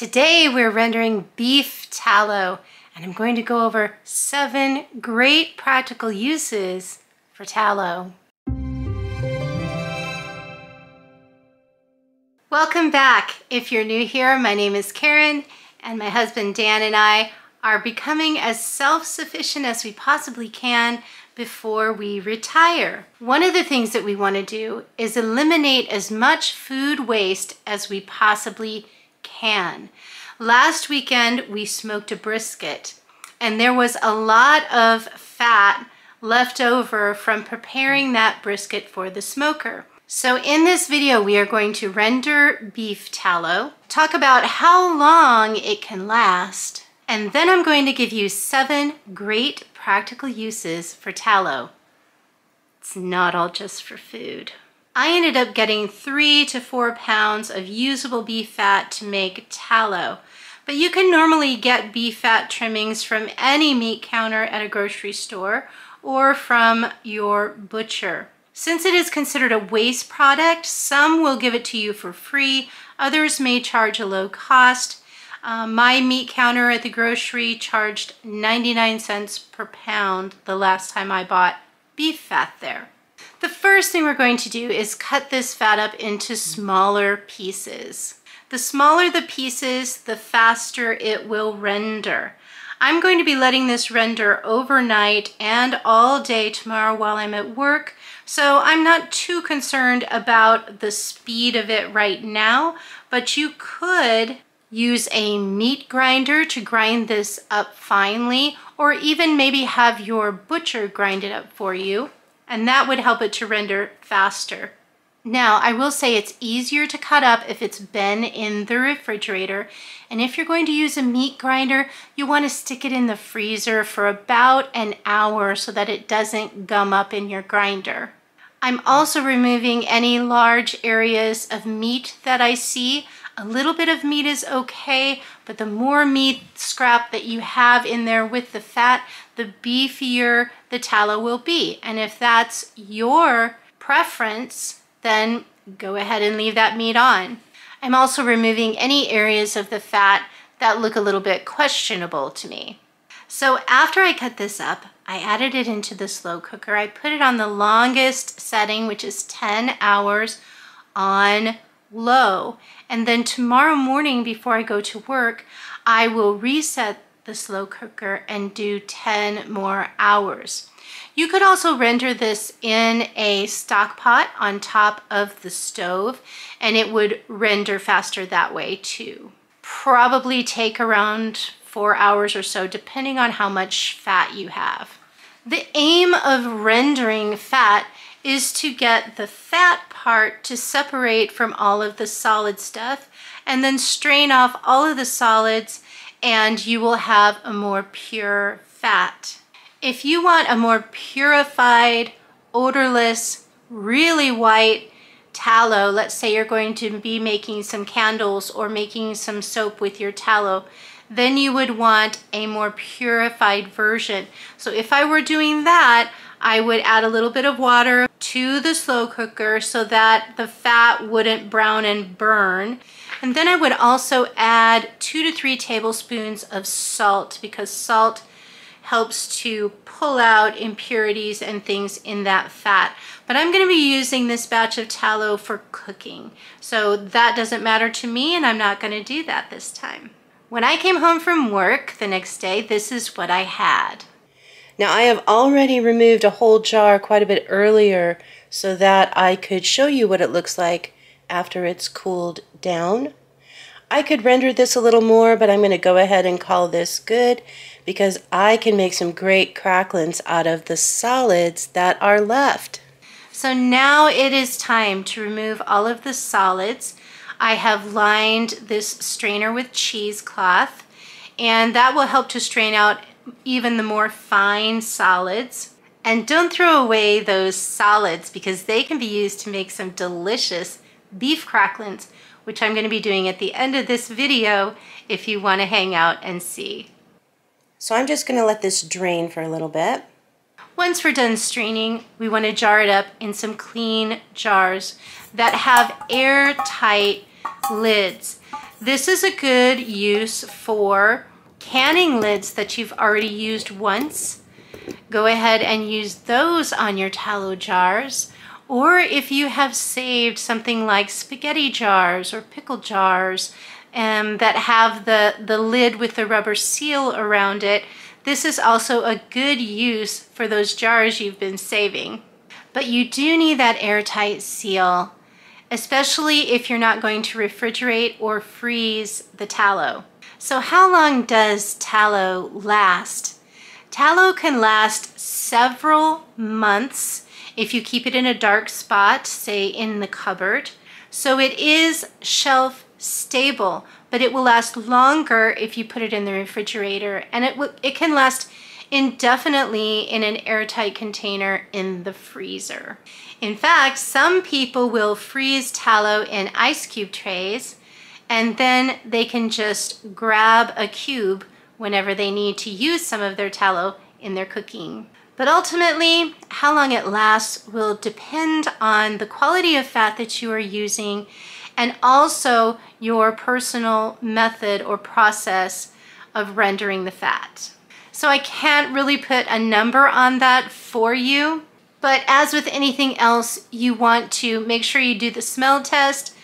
Today we're rendering beef tallow and I'm going to go over seven great practical uses for tallow. Welcome back. If you're new here, my name is Karyn and my husband Dan and I are becoming as self-sufficient as we possibly can before we retire. One of the things that we want to do is eliminate as much food waste as we possibly can. Last weekend we smoked a brisket and there was a lot of fat left over from preparing that brisket for the smoker. So in this video, we are going to render beef tallow, talk about how long it can last, and then I'm going to give you seven great practical uses for tallow. It's not all just for food. I ended up getting three to four pounds of usable beef fat to make tallow. But you can normally get beef fat trimmings from any meat counter at a grocery store or from your butcher. Since it is considered a waste product, some will give it to you for free, others may charge a low cost, um, my meat counter at the grocery charged 99 cents per pound the last time I bought beef fat there. The first thing we're going to do is cut this fat up into smaller pieces. The smaller the pieces, the faster it will render. I'm going to be letting this render overnight and all day tomorrow while I'm at work, so I'm not too concerned about the speed of it right now, but you could use a meat grinder to grind this up finely or even maybe have your butcher grind it up for you and that would help it to render faster. Now, I will say it's easier to cut up if it's been in the refrigerator. And if you're going to use a meat grinder, you want to stick it in the freezer for about an hour so that it doesn't gum up in your grinder. I'm also removing any large areas of meat that I see. A little bit of meat is okay, but the more meat scrap that you have in there with the fat, the beefier the tallow will be. And if that's your preference, then go ahead and leave that meat on. I'm also removing any areas of the fat that look a little bit questionable to me. So after I cut this up, I added it into the slow cooker. I put it on the longest setting, which is 10 hours on low. And then tomorrow morning before I go to work, I will reset the slow cooker and do 10 more hours. You could also render this in a stock pot on top of the stove and it would render faster that way too. Probably take around four hours or so depending on how much fat you have. The aim of rendering fat is to get the fat part to separate from all of the solid stuff and then strain off all of the solids and you will have a more pure fat. If you want a more purified, odorless, really white tallow, let's say you're going to be making some candles or making some soap with your tallow, then you would want a more purified version. So if I were doing that, I would add a little bit of water to the slow cooker so that the fat wouldn't brown and burn. And then I would also add two to three tablespoons of salt because salt helps to pull out impurities and things in that fat. But I'm gonna be using this batch of tallow for cooking. So that doesn't matter to me and I'm not gonna do that this time. When I came home from work the next day, this is what I had. Now I have already removed a whole jar quite a bit earlier so that I could show you what it looks like after it's cooled down. I could render this a little more, but I'm going to go ahead and call this good because I can make some great cracklings out of the solids that are left. So now it is time to remove all of the solids. I have lined this strainer with cheesecloth and that will help to strain out even the more fine solids. And don't throw away those solids because they can be used to make some delicious beef cracklings, which I'm gonna be doing at the end of this video if you wanna hang out and see. So I'm just gonna let this drain for a little bit. Once we're done straining, we wanna jar it up in some clean jars that have airtight lids. This is a good use for canning lids that you've already used once. Go ahead and use those on your tallow jars. Or if you have saved something like spaghetti jars or pickle jars um, that have the, the lid with the rubber seal around it, this is also a good use for those jars you've been saving. But you do need that airtight seal, especially if you're not going to refrigerate or freeze the tallow. So how long does tallow last? Tallow can last several months if you keep it in a dark spot, say in the cupboard. So it is shelf stable, but it will last longer if you put it in the refrigerator and it, it can last indefinitely in an airtight container in the freezer. In fact, some people will freeze tallow in ice cube trays and then they can just grab a cube whenever they need to use some of their tallow in their cooking. But ultimately, how long it lasts will depend on the quality of fat that you are using and also your personal method or process of rendering the fat. So I can't really put a number on that for you, but as with anything else, you want to make sure you do the smell test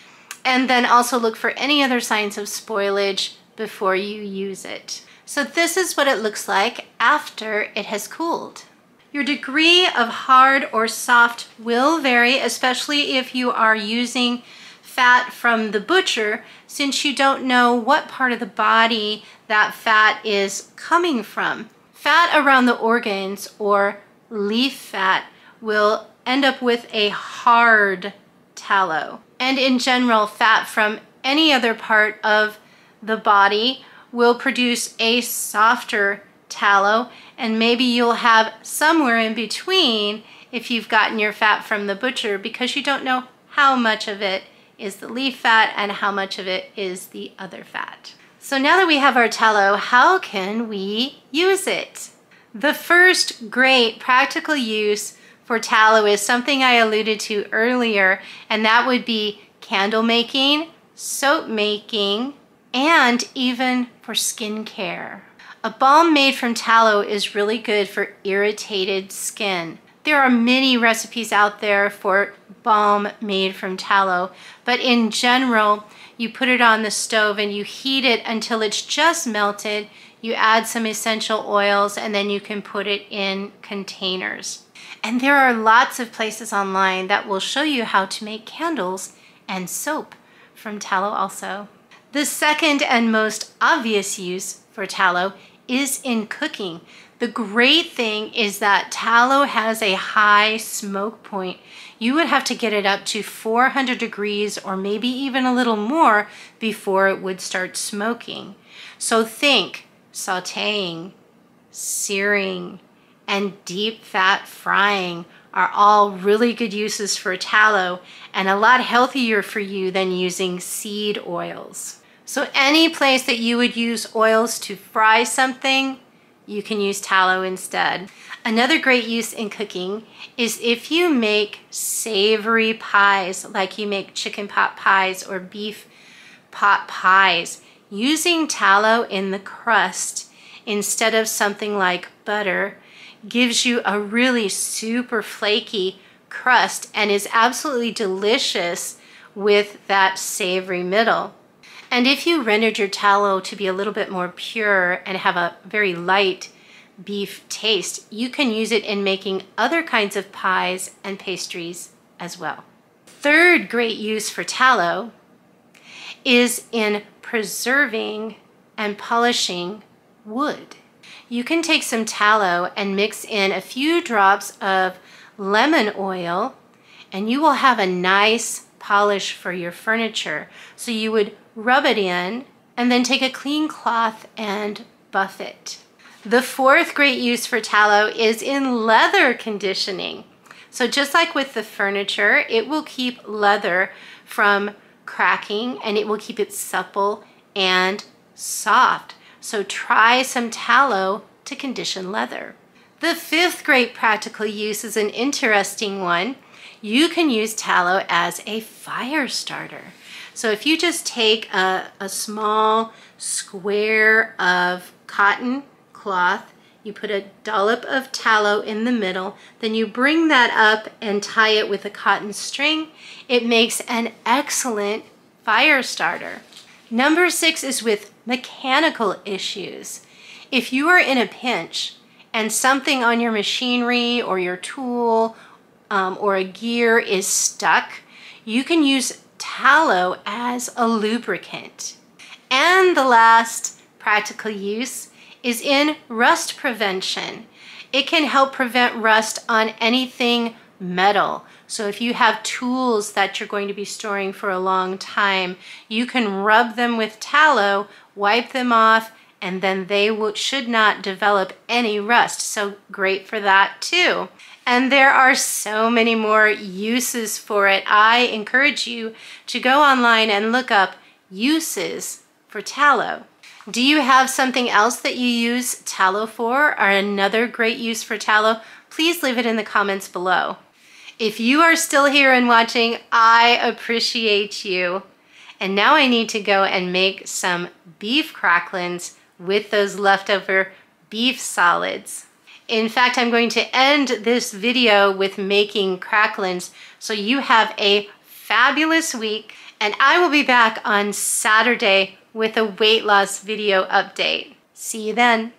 and then also look for any other signs of spoilage before you use it. So this is what it looks like after it has cooled. Your degree of hard or soft will vary, especially if you are using fat from the butcher, since you don't know what part of the body that fat is coming from. Fat around the organs or leaf fat will end up with a hard tallow. And in general, fat from any other part of the body will produce a softer tallow and maybe you'll have somewhere in between if you've gotten your fat from the butcher because you don't know how much of it is the leaf fat and how much of it is the other fat. So now that we have our tallow, how can we use it? The first great practical use for tallow is something I alluded to earlier, and that would be candle making, soap making, and even for skincare. A balm made from tallow is really good for irritated skin. There are many recipes out there for balm made from tallow, but in general, you put it on the stove and you heat it until it's just melted. You add some essential oils and then you can put it in containers. And there are lots of places online that will show you how to make candles and soap from tallow also. The second and most obvious use for tallow is in cooking. The great thing is that tallow has a high smoke point. You would have to get it up to 400 degrees or maybe even a little more before it would start smoking. So think sauteing, searing, and deep fat frying are all really good uses for tallow and a lot healthier for you than using seed oils. So any place that you would use oils to fry something, you can use tallow instead. Another great use in cooking is if you make savory pies, like you make chicken pot pies or beef pot pies, using tallow in the crust instead of something like butter gives you a really super flaky crust and is absolutely delicious with that savory middle. And if you rendered your tallow to be a little bit more pure and have a very light beef taste, you can use it in making other kinds of pies and pastries as well. Third great use for tallow is in preserving and polishing wood. You can take some tallow and mix in a few drops of lemon oil and you will have a nice polish for your furniture. So you would rub it in, and then take a clean cloth and buff it. The fourth great use for tallow is in leather conditioning. So just like with the furniture, it will keep leather from cracking and it will keep it supple and soft. So try some tallow to condition leather. The fifth great practical use is an interesting one. You can use tallow as a fire starter. So if you just take a, a small square of cotton cloth, you put a dollop of tallow in the middle, then you bring that up and tie it with a cotton string. It makes an excellent fire starter. Number six is with mechanical issues. If you are in a pinch and something on your machinery or your tool um, or a gear is stuck, you can use tallow as a lubricant. And the last practical use is in rust prevention. It can help prevent rust on anything metal. So if you have tools that you're going to be storing for a long time, you can rub them with tallow, wipe them off, and then they will, should not develop any rust. So great for that too. And there are so many more uses for it. I encourage you to go online and look up uses for tallow. Do you have something else that you use tallow for or another great use for tallow? Please leave it in the comments below. If you are still here and watching, I appreciate you. And now I need to go and make some beef cracklins with those leftover beef solids. In fact, I'm going to end this video with making cracklins so you have a fabulous week and I will be back on Saturday with a weight loss video update. See you then.